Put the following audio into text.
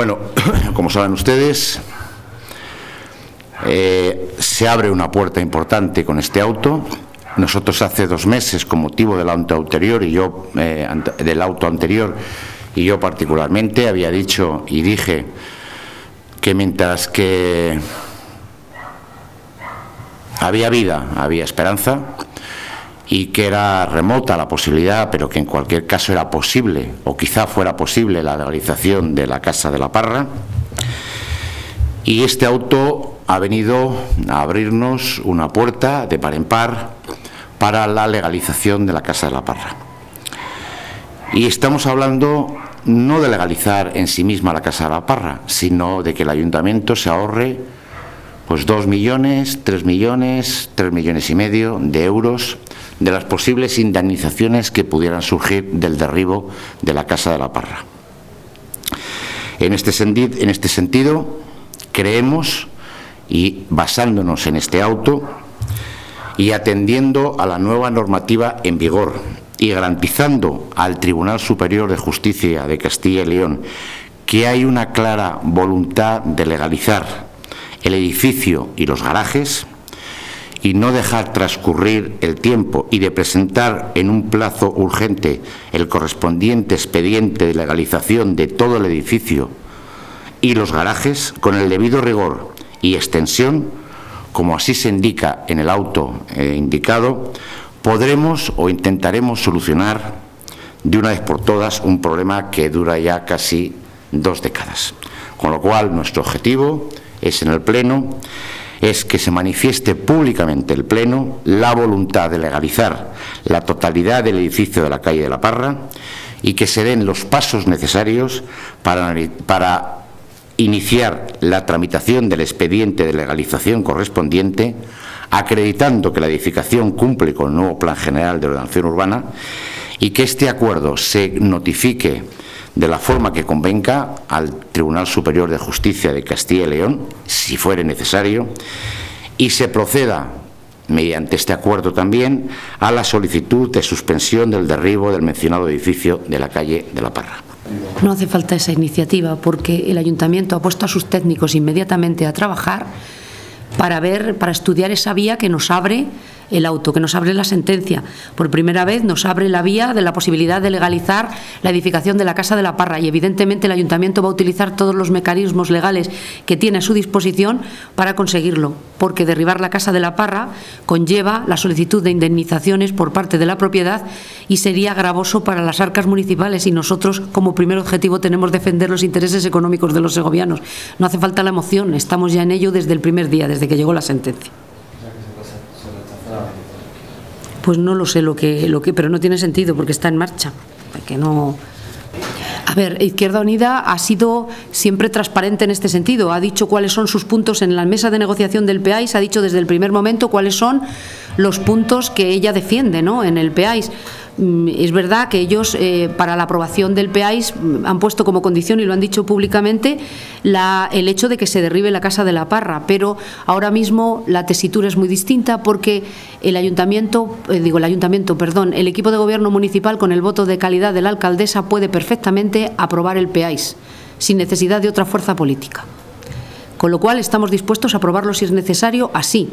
Bueno, como saben ustedes, eh, se abre una puerta importante con este auto. Nosotros hace dos meses, con motivo del auto anterior y yo eh, del auto anterior y yo particularmente había dicho y dije que mientras que había vida, había esperanza y que era remota la posibilidad, pero que en cualquier caso era posible, o quizá fuera posible, la legalización de la Casa de la Parra. Y este auto ha venido a abrirnos una puerta de par en par para la legalización de la Casa de la Parra. Y estamos hablando no de legalizar en sí misma la Casa de la Parra, sino de que el ayuntamiento se ahorre pues dos millones, tres millones, tres millones y medio de euros de las posibles indemnizaciones que pudieran surgir del derribo de la Casa de la Parra. En este, en este sentido, creemos, y basándonos en este auto, y atendiendo a la nueva normativa en vigor y garantizando al Tribunal Superior de Justicia de Castilla y León que hay una clara voluntad de legalizar el edificio y los garajes y no dejar transcurrir el tiempo y de presentar en un plazo urgente el correspondiente expediente de legalización de todo el edificio y los garajes con el debido rigor y extensión, como así se indica en el auto eh, indicado, podremos o intentaremos solucionar de una vez por todas un problema que dura ya casi dos décadas. Con lo cual, nuestro objetivo es en el Pleno, es que se manifieste públicamente el Pleno la voluntad de legalizar la totalidad del edificio de la calle de la Parra y que se den los pasos necesarios para, para iniciar la tramitación del expediente de legalización correspondiente, acreditando que la edificación cumple con el nuevo Plan General de Ordenación Urbana y que este acuerdo se notifique de la forma que convenga al Tribunal Superior de Justicia de Castilla y León, si fuere necesario, y se proceda mediante este acuerdo también a la solicitud de suspensión del derribo del mencionado edificio de la calle de La Parra. No hace falta esa iniciativa porque el ayuntamiento ha puesto a sus técnicos inmediatamente a trabajar para ver, para estudiar esa vía que nos abre el auto, que nos abre la sentencia. Por primera vez nos abre la vía de la posibilidad de legalizar la edificación de la Casa de la Parra y evidentemente el Ayuntamiento va a utilizar todos los mecanismos legales que tiene a su disposición para conseguirlo, porque derribar la Casa de la Parra conlleva la solicitud de indemnizaciones por parte de la propiedad y sería gravoso para las arcas municipales y nosotros como primer objetivo tenemos defender los intereses económicos de los segovianos. No hace falta la emoción, estamos ya en ello desde el primer día, desde que llegó la sentencia. Pues no lo sé lo que, lo que, pero no tiene sentido porque está en marcha. Que no. A ver, Izquierda Unida ha sido siempre transparente en este sentido. Ha dicho cuáles son sus puntos en la mesa de negociación del PEAIS, ha dicho desde el primer momento cuáles son los puntos que ella defiende ¿no? en el PEAIS. Mm, es verdad que ellos, eh, para la aprobación del PEAIS, mm, han puesto como condición, y lo han dicho públicamente, la, el hecho de que se derribe la Casa de la Parra, pero ahora mismo la tesitura es muy distinta porque el ayuntamiento, eh, digo el ayuntamiento, perdón, el equipo de gobierno municipal con el voto de calidad de la alcaldesa puede perfectamente aprobar el PEAIS, sin necesidad de otra fuerza política. Con lo cual estamos dispuestos a aprobarlo si es necesario así